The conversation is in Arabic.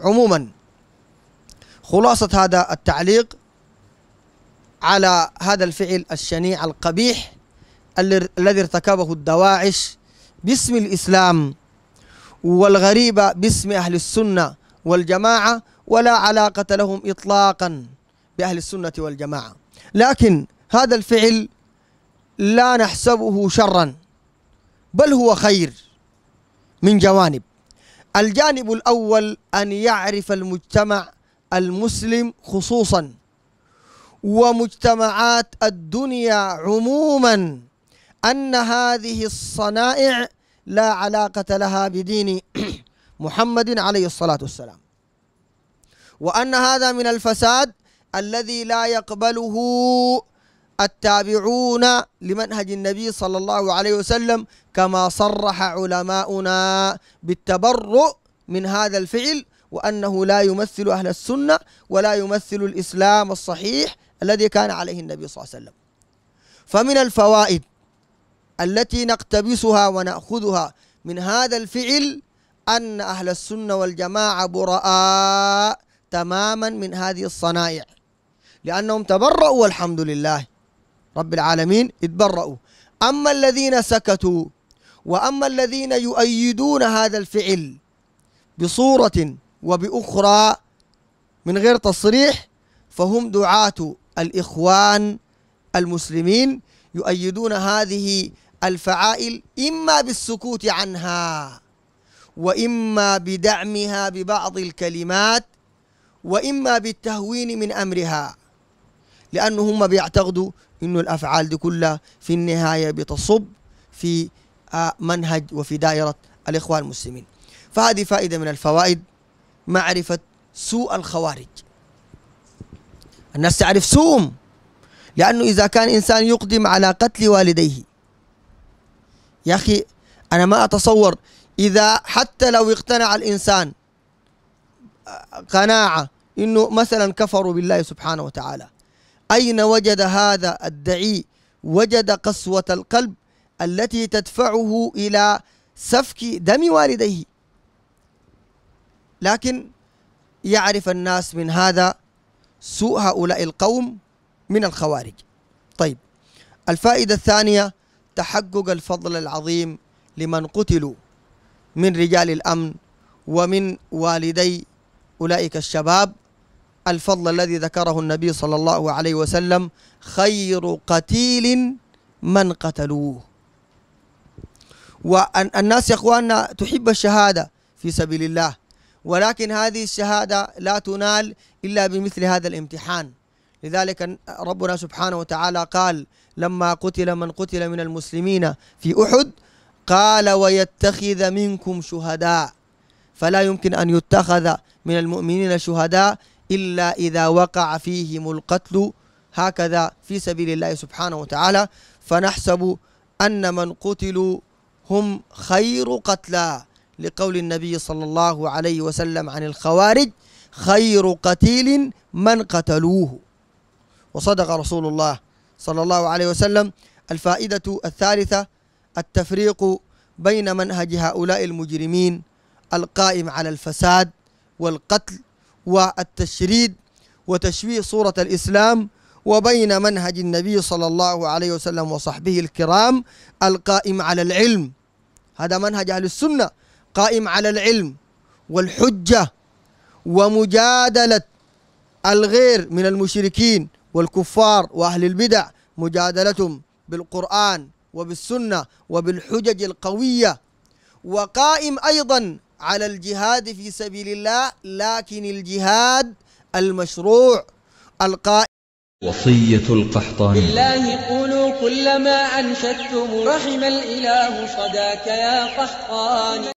عموما خلاصة هذا التعليق على هذا الفعل الشنيع القبيح الذي ارتكبه الدواعش باسم الإسلام والغريبة باسم أهل السنة والجماعة ولا علاقة لهم إطلاقا بأهل السنة والجماعة. لكن هذا الفعل لا نحسبه شرا بل هو خير من جوانب. الجانب الأول أن يعرف المجتمع المسلم خصوصا ومجتمعات الدنيا عموما أن هذه الصنائع لا علاقة لها بدين محمد عليه الصلاة والسلام. وأن هذا من الفساد الذي لا يقبله التابعون لمنهج النبي صلى الله عليه وسلم كما صرح علماؤنا بالتبرؤ من هذا الفعل وأنه لا يمثل أهل السنة ولا يمثل الإسلام الصحيح الذي كان عليه النبي صلى الله عليه وسلم. فمن الفوائد التي نقتبسها ونأخذها من هذا الفعل أن أهل السنة والجماعة براء تماما من هذه الصنائع لأنهم تبرؤوا والحمد لله. رب العالمين اتبرؤوا. أما الذين سكتوا وأما الذين يؤيدون هذا الفعل بصورة وبأخرى من غير تصريح فهم دعاة الإخوان المسلمين يؤيدون هذه الفعائل إما بالسكوت عنها وإما بدعمها ببعض الكلمات وإما بالتهوين من أمرها. لأنه هم بيعتقدوا أن الأفعال دي كلها في النهاية بتصب في آه، منهج وفي دائرة الإخوان المسلمين. فهذه فائدة من الفوائد معرفة سوء الخوارج. الناس تعرف سوءهم لأنه إذا كان إنسان يقدم على قتل والديه يا أخي أنا ما أتصور إذا حتى لو اقتنع الإنسان قناعة إنه مثلا كفروا بالله سبحانه وتعالى أين وجد هذا الدعي؟ وجد قسوة القلب التي تدفعه إلى سفك دم والديه. لكن يعرف الناس من هذا سوء هؤلاء القوم من الخوارج. طيب الفائدة الثانية تحقق الفضل العظيم لمن قتلوا من رجال الأمن ومن والدي أولئك الشباب. الفضل الذي ذكره النبي صلى الله عليه وسلم خير قتيل من قتلوه. والناس يا إخواننا تحب الشهادة في سبيل الله ولكن هذه الشهادة لا تنال إلا بمثل هذا الامتحان. لذلك ربنا سبحانه وتعالى قال لما قتل من قتل من المسلمين في أحد قال ويتخذ منكم شهداء فلا يمكن أن يتخذ من المؤمنين شهداء إلا إذا وقع فيهم القتل هكذا في سبيل الله سبحانه وتعالى. فنحسب أن من قتلوا هم خير قتلى. لقول النبي صلى الله عليه وسلم عن الخوارج خير قتيل من قتلوه. وصدق رسول الله صلى الله عليه وسلم. الفائدة الثالثة التفريق بين منهج هؤلاء المجرمين القائم على الفساد والقتل والتشريد وتشويه صورة الإسلام وبين منهج النبي صلى الله عليه وسلم وصحبه الكرام القائم على العلم. هذا منهج أهل السنة قائم على العلم والحجة ومجادلة الغير من المشركين والكفار وأهل البدع مجادلتهم بالقرآن وبالسنة وبالحجج القوية. وقائم أيضا على الجهاد في سبيل الله لكن الجهاد المشروع القائم. وصية القحطاني. بالله قولوا كل ما أنشدتم رحم الإله صداك يا قحطاني.